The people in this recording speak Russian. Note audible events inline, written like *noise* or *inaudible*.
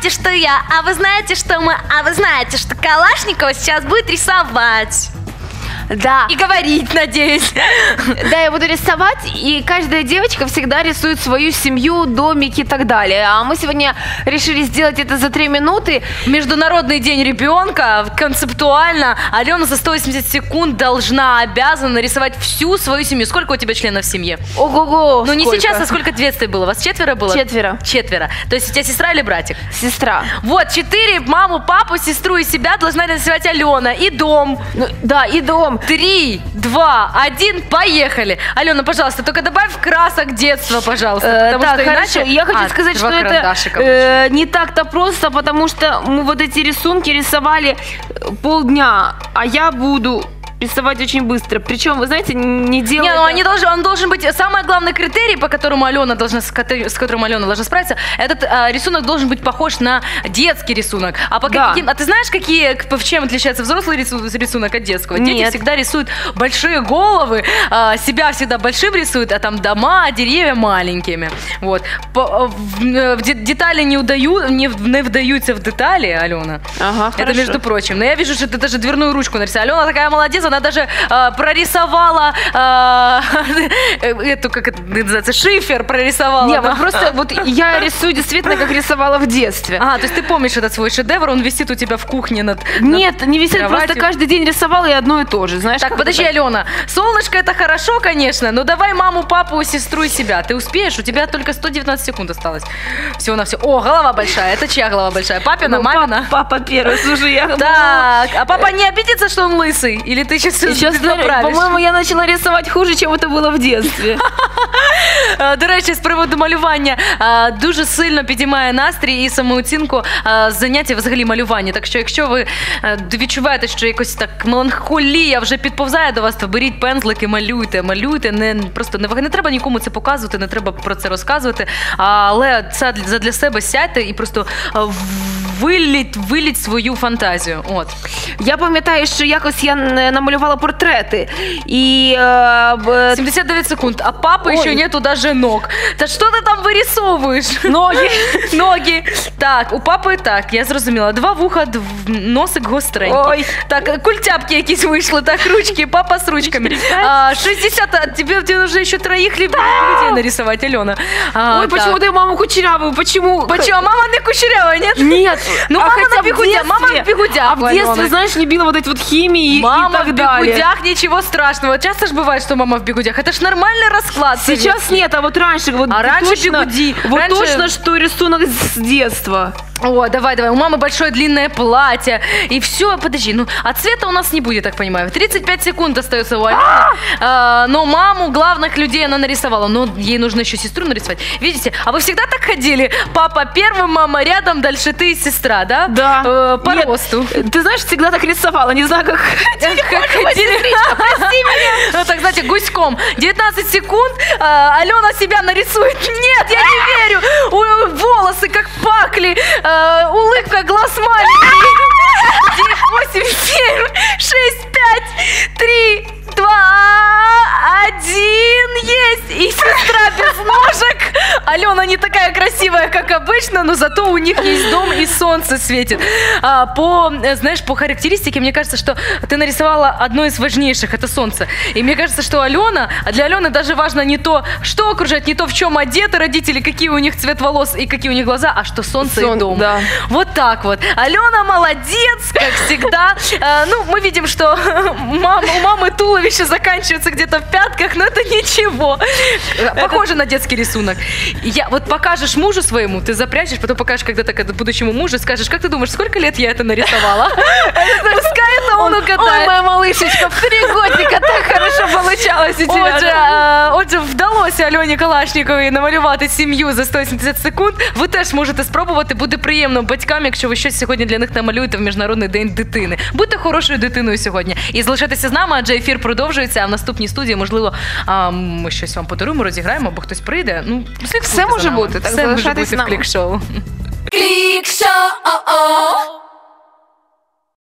знаете, что я, а вы знаете, что мы, а вы знаете, что Калашникова сейчас будет рисовать. Да. И говорить, надеюсь. Да, я буду рисовать, и каждая девочка всегда рисует свою семью, домик и так далее. А мы сегодня решили сделать это за три минуты. Международный день ребенка. Концептуально Алена за 180 секунд должна, обязана нарисовать всю свою семью. Сколько у тебя членов в семье? Ого-го, Ну не сколько? сейчас, а сколько в детстве было? Вас четверо было? Четверо. Четверо. То есть у тебя сестра или братик? Сестра. Вот, четыре, маму, папу, сестру и себя должна нарисовать Алена. И дом. Ну, да, и дом. Три, два, один, поехали. Алена, пожалуйста, только добавь красок детства, пожалуйста. Э, потому так, что хорошо. иначе... Я хочу А, сказать, что это э, не так-то просто, потому что мы вот эти рисунки рисовали полдня, а я буду рисовать очень быстро. Причем, вы знаете, не делая... Не, ну они должен, он должен быть самый главный критерий, по которому Алена должна, с кото- с которым Алена должна справиться. Этот а, рисунок должен быть похож на детский рисунок. А по Да. каким? А ты знаешь, какие в чем отличается взрослый рису- рисунок от детского? Дети Нет. всегда рисуют большие головы, а, себя всегда большим рисуют, а там дома, деревья маленькими. Вот. По- в, в де- детали не удаю, не, в- не вдаются в детали, Алена. Ага, Это хорошо. между прочим. Но я вижу, что ты даже дверную ручку нарисовала. Алена такая молодец, она даже а, прорисовала а, *laughs* эту, как это называется, шифер прорисовала. Не, да. вот просто вот я рисую действительно, как рисовала в детстве. А, то есть ты помнишь этот свой шедевр, он висит у тебя в кухне над... Нет, не висит, кроватью. просто каждый день рисовала и одно и то же, знаешь. Так, подожди, это? Алена. Солнышко это хорошо, конечно, но давай маму, папу, сестру и себя. Ты успеешь? У тебя только 119 секунд осталось. Всего на все. О, голова большая. Это чья голова большая? Папина, Ну, мамина? Папа первый, слушай, я... Так, а папа не обидится, что он лысый? Или ты сейчас Сейчас, по-моему, я начала рисовать хуже, чем это было в детстве. Е, *laughs* До речі, з приводу малювання е, дуже сильно підіймає настрій і самооцінку е, заняття взагалі малювання. Так що, якщо ви е, відчуваєте, що якось так меланхолія вже підповзає до вас, то беріть пензлики, малюйте, малюйте. Не просто не не треба нікому це показувати, не треба про це розказувати. Але це для для себе сядьте і просто е, виліть, виліть свою фантазію. От Я пам'ятаю, що якось я н- намалювала портрети. І е, б- 79 секунд, а папы Ой. еще нету даже ног. Да что ты там вырисовываешь? ноги. *laughs* Ноги. Так, у папи так, я зрозуміла. Два вуха, дв... носик гостренький. Ой. Так, культяпки якісь вийшли, так, ручки, папа з ручками. А, 60, а тебе, тебе нужно еще троих либо людей нарисовать, Алена. А, Ой, так. почему ты маму кучерявую? Почему? Почему? А мама не кучерявая, нет? Нет. Ну, а мама хотя на в бегудя, мама в бегудях, А в детстве, знаешь, любила вот эти вот химии и Мама так в далее. бегудях, ничего страшного. Часто же бывает, что мама в бегудях. Это ж нормальный расклад. Сейчас нет, а вот раньше, вот А раньше точно, бигуди. вот Раньше- точно, что рисунок с детства. О, давай, давай. У мамы большое длинное платье. И все, подожди, ну, а цвета у нас не будет, так понимаю. 35 секунд остается у Алены. А, но маму главных людей она нарисовала. Но ей нужно еще сестру нарисовать. Видите, а вы всегда так ходили? Папа первым, мама рядом, дальше ты и сестра, да? Да. Э, по Нет, росту. Ты знаешь, всегда так рисовала, не знаю, как... *laughs* Как ходили. *laughs* Ну так, знаете, гуськом. 19 секунд, а, Алена себя нарисует. Нет, я не пакли, а, улыбка, глаз маленький. Алена не такая красивая, как обычно, но зато у них есть дом и солнце светит. А, по, э, знаешь, по характеристике, мне кажется, что ты нарисовала одно из важнейших, это солнце. И мне кажется, что Алена, а для Алены даже важно не то, что окружает, не то, в чем одеты родители, какие у них цвет волос и какие у них глаза, а что солнце и Сон- дом. да. Вот так вот. Алена молодец, как всегда. Э, Ну, мы видим, что *laughs* мама, у мамы туловище заканчивается где-то в пятках, но это ничего. Похоже на детский рисунок. Я, вот покажешь мужу своему, ты запрячешь, потом покажешь когда-то когда будущему мужу, скажешь, как ты думаешь, сколько лет я это нарисовала? *laughs* Пускай это он Ой, угадает. моя малышечка, в три годика так получалось у тебя. Отже, е, отже, вдалося Альоні Калашніковій намалювати сім'ю за 180 секунд. Ви теж можете спробувати. Буде приємно батькам, якщо ви щось сьогодні для них намалюєте в міжнародний день дитини. Будьте хорошою дитиною сьогодні і залишайтеся з нами, адже ефір продовжується. А в наступній студії, можливо, а, ми щось вам подаруємо, розіграємо, або хтось прийде. Ну слідкуйте Все за може нами. бути, так Все може залишайтесь бути з в нами. клік-шоу. Клік шоу.